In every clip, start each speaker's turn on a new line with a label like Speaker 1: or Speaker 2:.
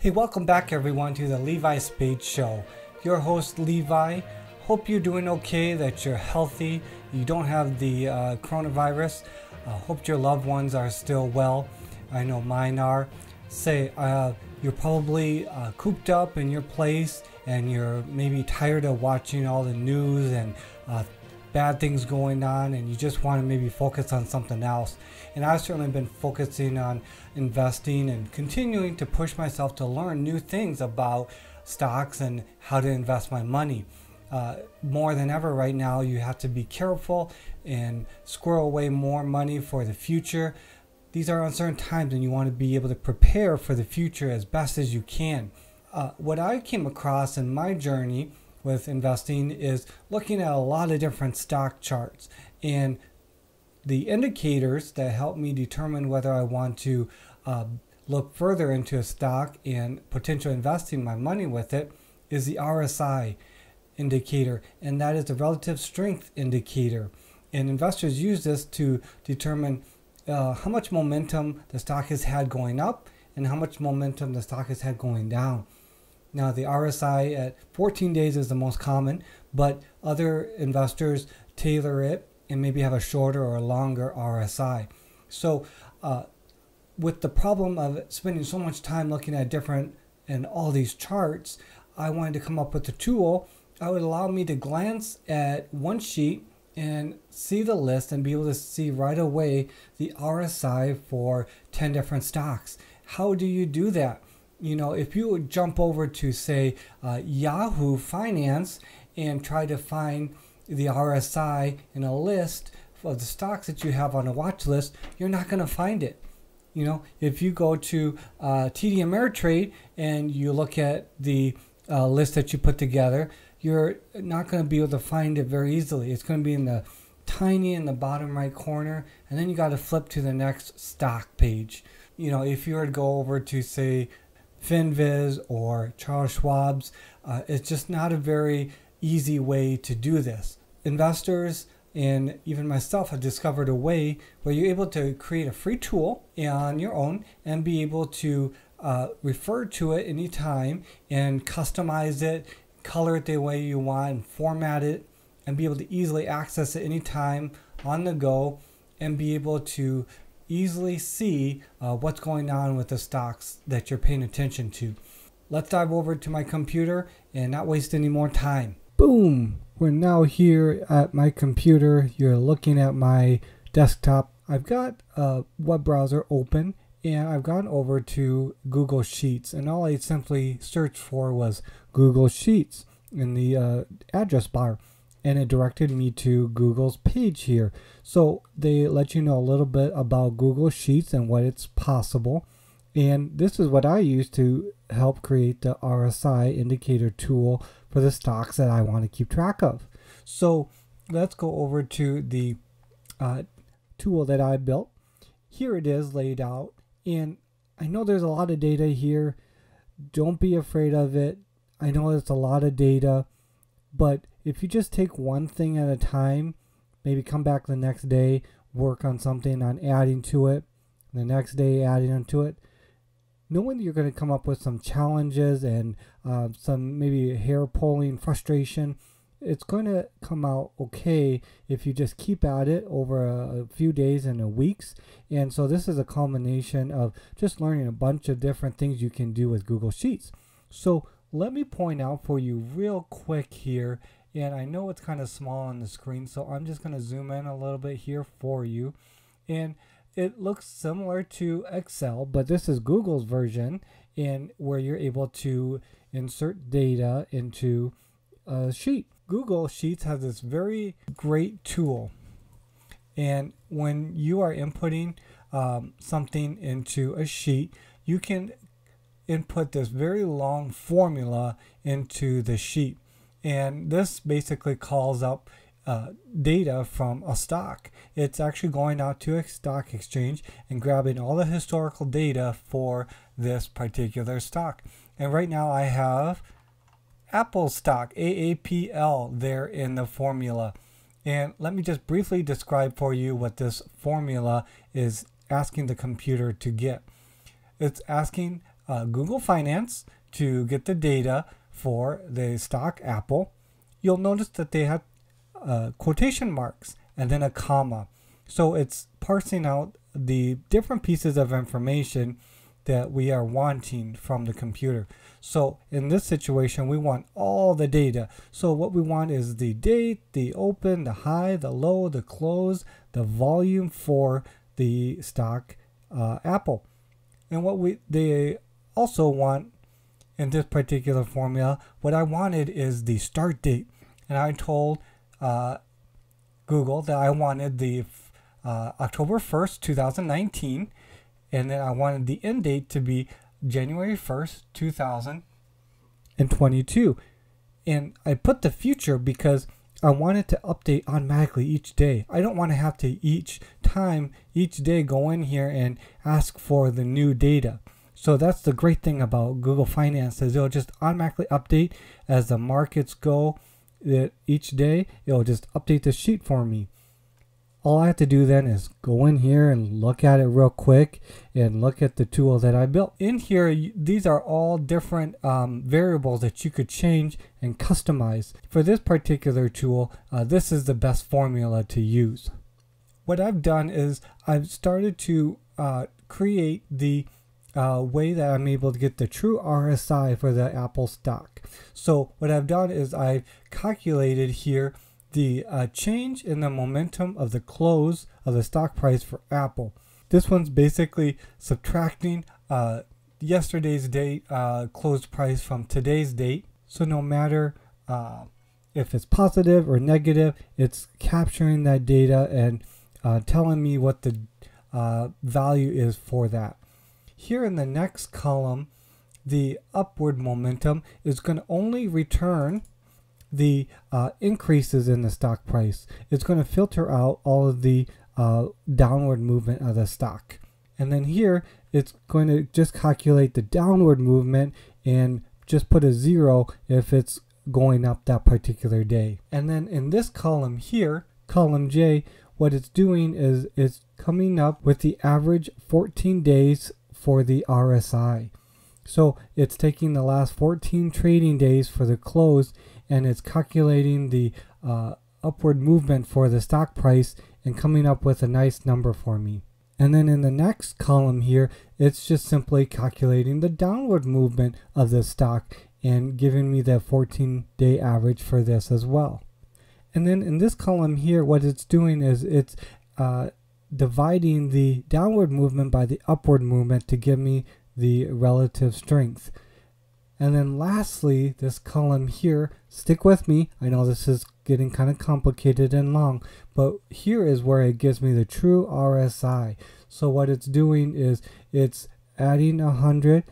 Speaker 1: Hey, welcome back everyone to the Levi Spade Show. Your host Levi. Hope you're doing okay, that you're healthy, you don't have the uh, coronavirus. Uh, hope your loved ones are still well. I know mine are. Say, uh, you're probably uh, cooped up in your place and you're maybe tired of watching all the news and uh, bad things going on and you just want to maybe focus on something else. And I've certainly been focusing on investing and continuing to push myself to learn new things about stocks and how to invest my money. Uh, more than ever right now, you have to be careful and squirrel away more money for the future. These are uncertain times, and you want to be able to prepare for the future as best as you can. Uh, what I came across in my journey with investing is looking at a lot of different stock charts and the indicators that help me determine whether I want to uh, look further into a stock and potential investing my money with it is the RSI indicator, and that is the relative strength indicator. And investors use this to determine uh, how much momentum the stock has had going up and how much momentum the stock has had going down. Now, the RSI at 14 days is the most common, but other investors tailor it and maybe have a shorter or a longer RSI. So, uh, with the problem of spending so much time looking at different and all these charts, I wanted to come up with a tool that would allow me to glance at one sheet and see the list and be able to see right away the RSI for 10 different stocks. How do you do that? You know, if you would jump over to, say, uh, Yahoo Finance and try to find the RSI in a list of the stocks that you have on a watch list, you're not going to find it. You know, if you go to uh, TD Ameritrade and you look at the uh, list that you put together, you're not going to be able to find it very easily. It's going to be in the tiny in the bottom right corner, and then you got to flip to the next stock page. You know, if you were to go over to say FinViz or Charles Schwab's, uh, it's just not a very easy way to do this. Investors and even myself have discovered a way where you're able to create a free tool on your own and be able to uh, refer to it anytime and customize it, color it the way you want, and format it, and be able to easily access it anytime on the go and be able to easily see uh, what's going on with the stocks that you're paying attention to. Let's dive over to my computer and not waste any more time. Boom! We're now here at my computer. You're looking at my desktop. I've got a web browser open and I've gone over to Google Sheets and all I simply searched for was Google Sheets in the uh, address bar and it directed me to Google's page here. So they let you know a little bit about Google Sheets and what it's possible. And this is what I use to help create the RSI indicator tool for the stocks that I want to keep track of. So let's go over to the uh, tool that I built. Here it is laid out. And I know there's a lot of data here. Don't be afraid of it. I know it's a lot of data, but if you just take one thing at a time, maybe come back the next day, work on something on adding to it, the next day adding onto it, knowing you're going to come up with some challenges and uh, some maybe hair pulling frustration, it's going to come out okay if you just keep at it over a, a, few days and a weeks. And so this is a culmination of just learning a bunch of different things you can do with Google Sheets. So let me point out for you real quick here and I know it's kind of small on the screen so I'm just going to zoom in a little bit here for you. And it looks similar to Excel but this is Google's version and where you're able to insert data into a sheet. Google Sheets has this very great tool. And when you are inputting um, something into a sheet you can input this very long formula into the sheet and this basically calls up uh, data from a stock. It's actually going out to a stock exchange and grabbing all the historical data for this particular stock. And right now I have Apple stock, AAPL, there in the formula. And let me just briefly describe for you what this formula is asking the computer to get. It's asking uh, Google Finance to get the data for the stock Apple, you'll notice that they have uh, quotation marks and then a comma. So it's parsing out the different pieces of information that we are wanting from the computer. So in this situation, we want all the data. So what we want is the date, the open, the high, the low, the close, the volume for the stock uh, Apple. And what we they also want in this particular formula, what I wanted is the start date. And I told uh, Google that I wanted the uh, October 1st, 2019. And then I wanted the end date to be January 1st, 2022. And I put the future because I want it to update automatically each day. I don't want to have to each time, each day go in here and ask for the new data. So that's the great thing about Google Finance is it'll just automatically update as the markets go that each day. It'll just update the sheet for me. All I have to do then is go in here and look at it real quick and look at the tool that I built. In here, these are all different um, variables that you could change and customize. For this particular tool, uh, this is the best formula to use. What I've done is I've started to uh, create the uh, way that I'm able to get the true RSI for the Apple stock. So what I've done is I've calculated here the uh, change in the momentum of the close of the stock price for Apple. This one's basically subtracting uh, yesterday's date uh, close price from today's date. So no matter uh, if it's positive or negative, it's capturing that data and uh, telling me what the uh, value is for that. Here in the next column, the upward momentum is going to only return the uh, increases in the stock price. It's going to filter out all of the uh, downward movement of the stock. And then here, it's going to just calculate the downward movement and just put a zero if it's going up that particular day. And then in this column here, column J, what it's doing is it's coming up with the average 14 days for the RSI. So it's taking the last 14 trading days for the close and it's calculating the uh, upward movement for the stock price and coming up with a nice number for me. And then in the next column here, it's just simply calculating the downward movement of the stock and giving me the 14 day average for this as well. And then in this column here, what it's doing is it's uh, dividing the downward movement by the upward movement to give me the relative strength. And then lastly, this column here, stick with me. I know this is getting kind of complicated and long, but here is where it gives me the true RSI. So what it's doing is it's adding 100,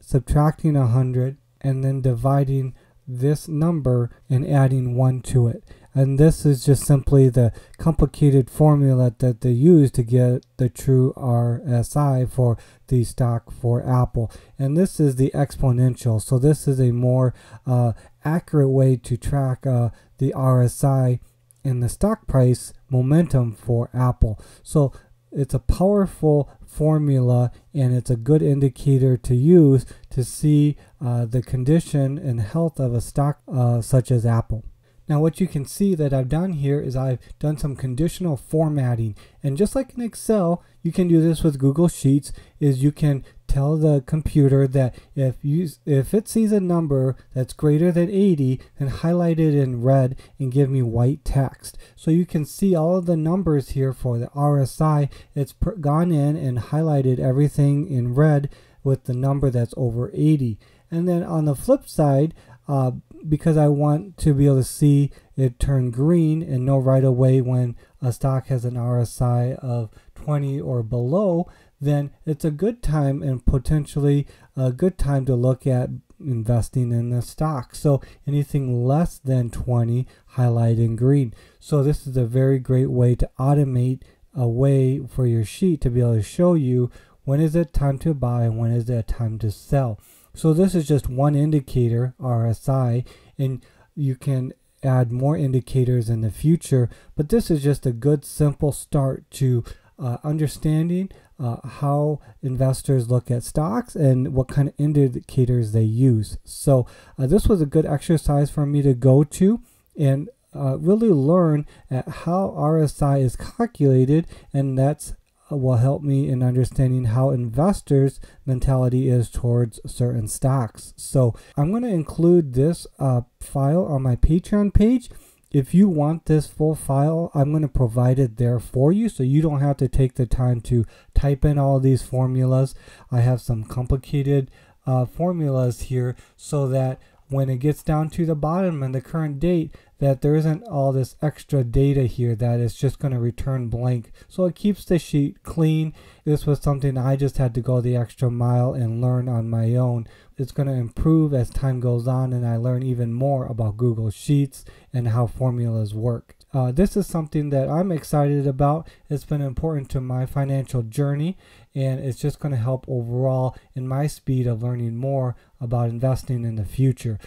Speaker 1: subtracting 100, and then dividing this number and adding 1 to it. And this is just simply the complicated formula that they use to get the true RSI for the stock for Apple. And this is the exponential. So this is a more uh, accurate way to track uh, the RSI and the stock price momentum for Apple. So it's a powerful formula and it's a good indicator to use to see uh, the condition and health of a stock uh, such as Apple. Now what you can see that I've done here is I've done some conditional formatting. And just like in Excel you can do this with Google Sheets is you can tell the computer that if you if it sees a number that's greater than 80 then highlight it in red and give me white text. So you can see all of the numbers here for the RSI it's gone in and highlighted everything in red with the number that's over 80 and then on the flip side uh, because I want to be able to see it turn green and know right away when a stock has an RSI of 20 or below, then it's a good time and potentially a good time to look at investing in the stock. So anything less than 20, highlight in green. So this is a very great way to automate a way for your sheet to be able to show you when is it time to buy and when is it time to sell. So this is just one indicator, RSI, and you can add more indicators in the future, but this is just a good simple start to uh, understanding uh, how investors look at stocks and what kind of indicators they use. So uh, this was a good exercise for me to go to and uh, really learn at how RSI is calculated, and that's uh, will help me in understanding how investors' mentality is towards certain stocks. So I'm going to include this uh, file on my Patreon page. If you want this full file, I'm going to provide it there for you so you don't have to take the time to type in all these formulas. I have some complicated uh, formulas here so that when it gets down to the bottom and the current date that there isn't all this extra data here that is just going to return blank. So it keeps the sheet clean. This was something i just had to go the extra mile and learn on my own. It's going to improve as time goes on and i learn even more about google sheets and how formulas work. Uh, this is something that i'm excited about. It's been important to my financial journey and it's just going to help overall in my speed of learning more about investing in the future.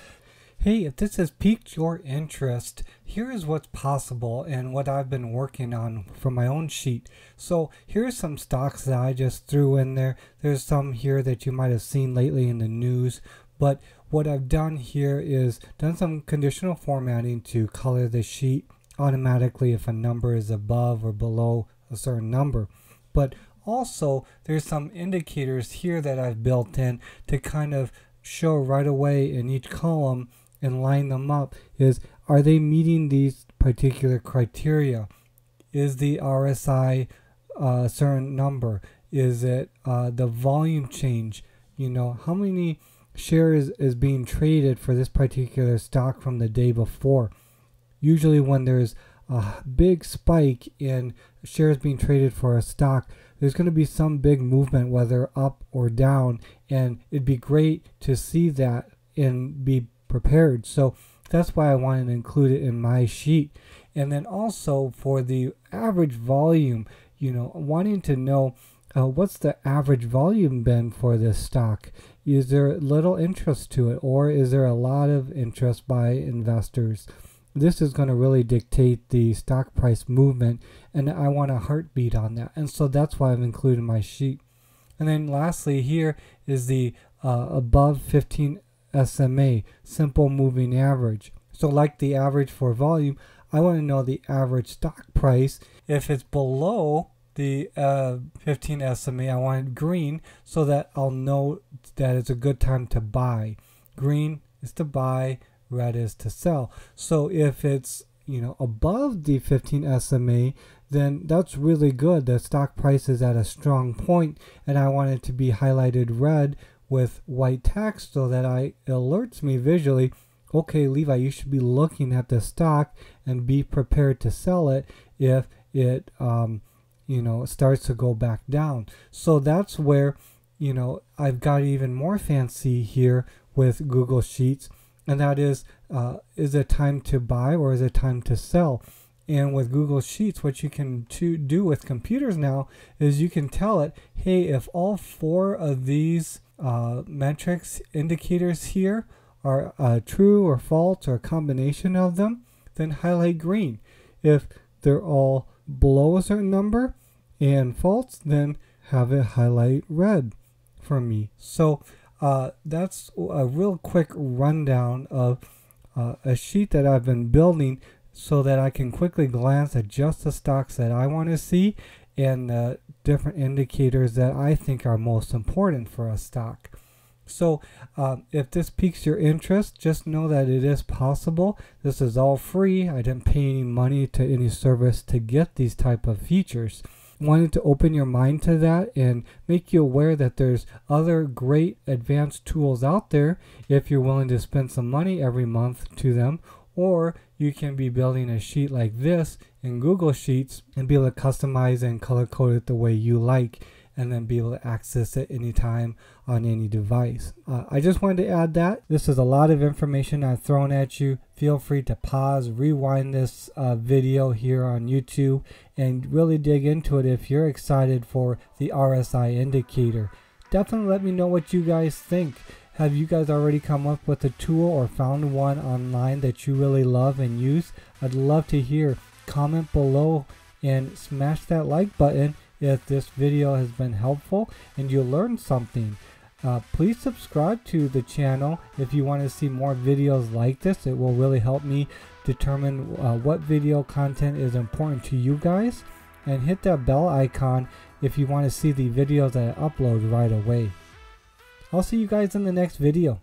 Speaker 1: Hey, if this has piqued your interest, here is what's possible and what I've been working on from my own sheet. So here's some stocks that I just threw in there. There's some here that you might have seen lately in the news, but what I've done here is done some conditional formatting to color the sheet automatically if a number is above or below a certain number. But also, there's some indicators here that I've built in to kind of show right away in each column and line them up is are they meeting these particular criteria? Is the RSI a uh, certain number? Is it uh, the volume change? You know, how many shares is being traded for this particular stock from the day before? Usually, when there's a big spike in shares being traded for a stock, there's going to be some big movement, whether up or down, and it'd be great to see that and be prepared. So that's why I wanted to include it in my sheet. And then also for the average volume, you know, wanting to know uh, what's the average volume been for this stock? Is there little interest to it, or is there a lot of interest by investors? this is going to really dictate the stock price movement and I want a heartbeat on that and so that's why I've included my sheet and then lastly here is the uh, above 15 SMA simple moving average so like the average for volume I want to know the average stock price if it's below the uh, 15 SMA I want it green so that I'll know that it's a good time to buy green is to buy red is to sell. So if it's you know above the 15 SMA, then that's really good. The stock price is at a strong point, and I want it to be highlighted red with white text so that I alerts me visually. Okay, Levi, you should be looking at the stock and be prepared to sell it if it um, you know starts to go back down. So that's where you know I've got even more fancy here with Google Sheets and that is uh, is it time to buy or is it time to sell and with google sheets what you can do with computers now is you can tell it hey if all four of these uh, metrics indicators here are uh, true or false or a combination of them then highlight green. If they're all below a certain number and false then have it highlight red for me. So uh, that's a real quick rundown of uh, a sheet that I've been building so that I can quickly glance at just the stocks that I want to see and uh, different indicators that I think are most important for a stock. So uh, if this piques your interest, just know that it is possible. This is all free. I didn't pay any money to any service to get these type of features wanted to open your mind to that and make you aware that there's other great advanced tools out there if you're willing to spend some money every month to them or you can be building a sheet like this in Google Sheets and be able to customize and color code it the way you like and then be able to access it anytime on any device. Uh, I just wanted to add that. This is a lot of information I've thrown at you. Feel free to pause, rewind this uh, video here on YouTube, and really dig into it if you're excited for the RSI indicator. Definitely let me know what you guys think. Have you guys already come up with a tool or found one online that you really love and use? I'd love to hear. Comment below and smash that like button if this video has been helpful and you learned something. Uh, please subscribe to the channel if you want to see more videos like this. It will really help me determine uh, what video content is important to you guys. And hit that bell icon if you want to see the videos that I upload right away. I'll see you guys in the next video.